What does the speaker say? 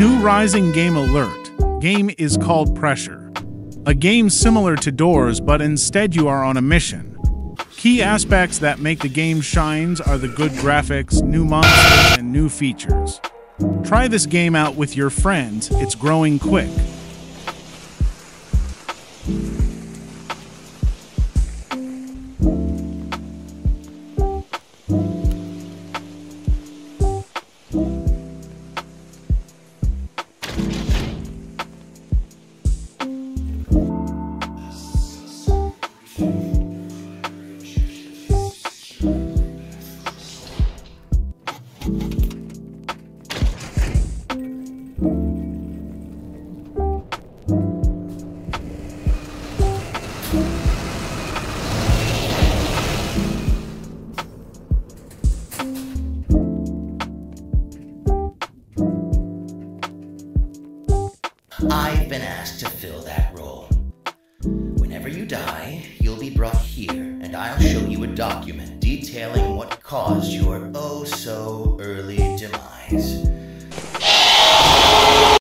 New Rising Game Alert. Game is called Pressure. A game similar to Doors, but instead you are on a mission. Key aspects that make the game shines are the good graphics, new monsters, and new features. Try this game out with your friends, it's growing quick. I've been asked to fill that role you die, you'll be brought here, and I'll show you a document detailing what caused your oh so early demise.